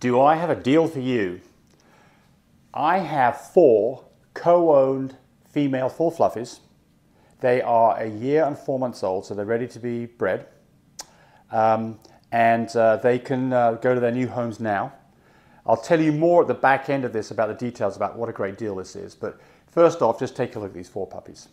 Do I have a deal for you? I have four co-owned female full fluffies. They are a year and four months old, so they're ready to be bred. Um, and uh, they can uh, go to their new homes now. I'll tell you more at the back end of this about the details about what a great deal this is. But first off, just take a look at these four puppies.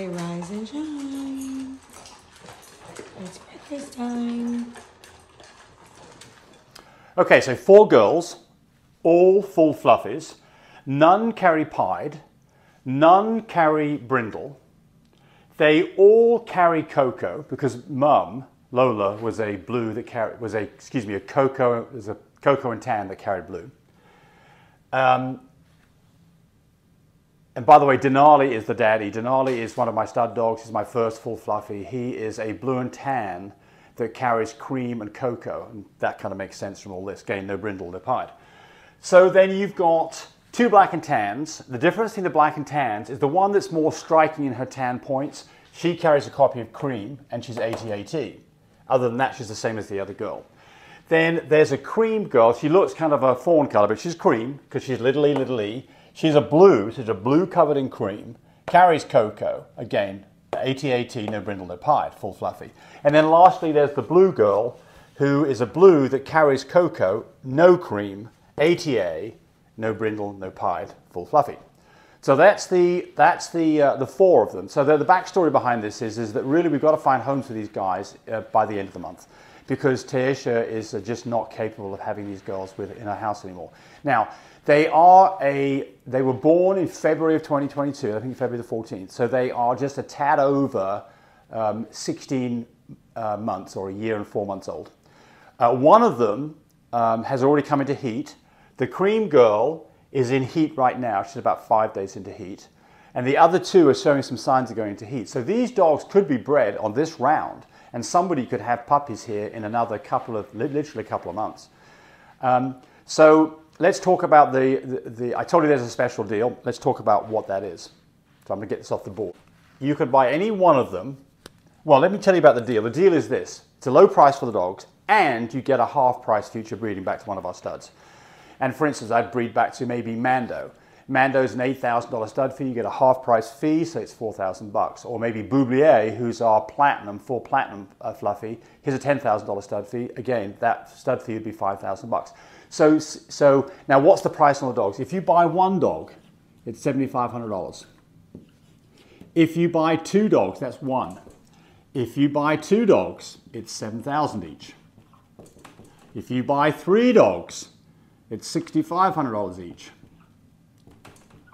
Say rise and shine. It's time. Okay, so four girls, all full fluffies. None carry pied, none carry brindle. They all carry cocoa because mum, Lola, was a blue that carried, was a, excuse me, a cocoa, was a cocoa and tan that carried blue. Um, and by the way, Denali is the daddy. Denali is one of my stud dogs. He's my first full fluffy. He is a blue and tan that carries cream and cocoa. And that kind of makes sense from all this. Again, no brindle, no pied. So then you've got two black and tans. The difference between the black and tans is the one that's more striking in her tan points. She carries a copy of cream and she's ATAT. Other than that, she's the same as the other girl. Then there's a cream girl. She looks kind of a fawn color, but she's cream because she's little e, little e. She's a blue, she's a blue covered in cream, carries cocoa, again, ATAT, no brindle, no pied, full fluffy. And then lastly, there's the blue girl, who is a blue that carries cocoa, no cream, ATA, no brindle, no pied, full fluffy. So that's the, that's the, uh, the four of them. So the, the backstory behind this is, is that really we've got to find homes for these guys uh, by the end of the month because Taisha is uh, just not capable of having these girls with, in her house anymore. Now, they are a, they were born in February of 2022, I think February the 14th. So they are just a tad over um, 16 uh, months or a year and four months old. Uh, one of them um, has already come into heat. The cream girl is in heat right now. She's about five days into heat. And the other two are showing some signs of going into heat. So these dogs could be bred on this round and somebody could have puppies here in another couple of, literally a couple of months. Um, so let's talk about the, the, the, I told you there's a special deal. Let's talk about what that is. So I'm gonna get this off the board. You could buy any one of them. Well, let me tell you about the deal. The deal is this. It's a low price for the dogs and you get a half price future breeding back to one of our studs. And for instance, I'd breed back to maybe Mando. Mando's an $8,000 stud fee, you get a half price fee, so it's 4,000 bucks. Or maybe Boublier, who's our platinum, full platinum uh, fluffy, here's a $10,000 stud fee. Again, that stud fee would be 5,000 bucks. So, so now what's the price on the dogs? If you buy one dog, it's $7,500. If you buy two dogs, that's one. If you buy two dogs, it's 7,000 each. If you buy three dogs, it's $6,500 each.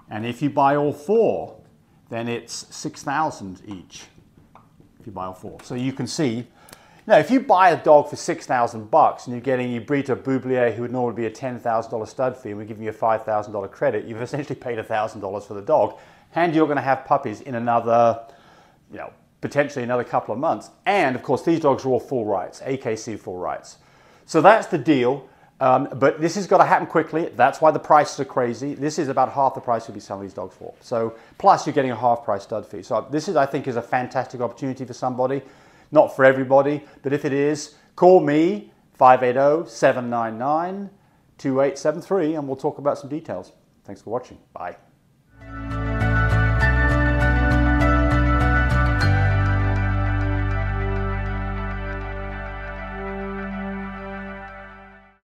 And if you buy all four, then it's 6,000 each. If you buy all four. So you can see, now if you buy a dog for 6,000 bucks and you're getting, you breed a Boublier who would normally be a $10,000 stud fee and we're giving you a $5,000 credit, you've essentially paid $1,000 for the dog and you're going to have puppies in another, you know, potentially another couple of months. And of course, these dogs are all full rights, AKC full rights. So that's the deal. Um, but this has got to happen quickly. That's why the prices are crazy. This is about half the price you'll be selling these dogs for. So plus you're getting a half price stud fee. So this is, I think, is a fantastic opportunity for somebody. Not for everybody, but if it is, call me 580-799-2873 and we'll talk about some details. Thanks for watching. Bye.